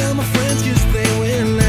tell my friends cause they win.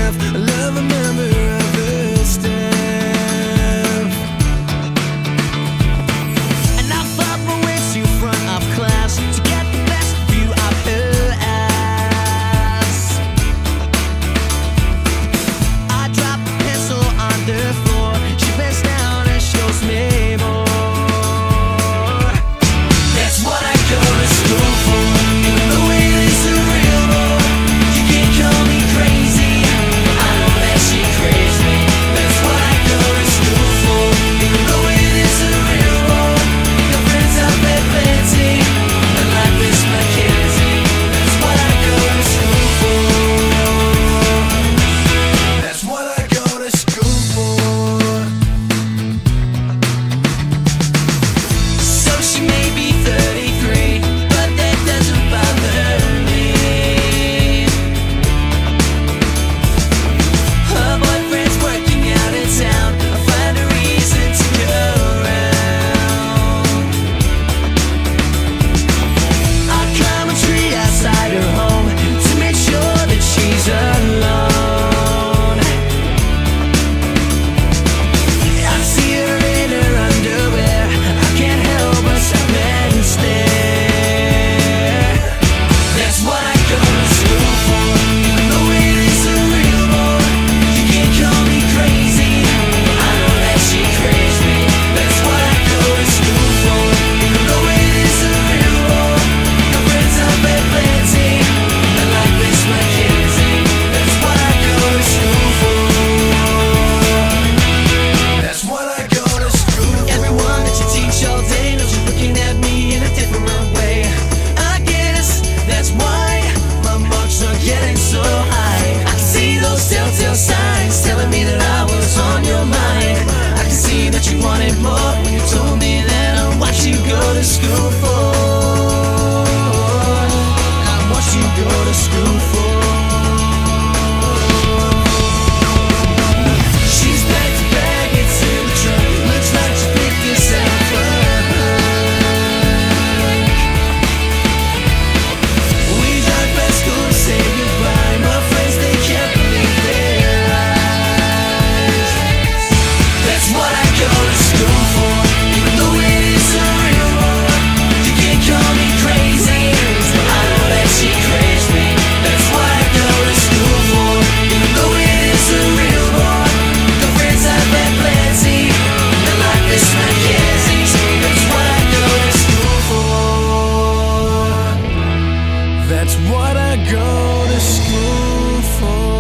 wanted more. When you told me that I watched you go to school for what I go to school for.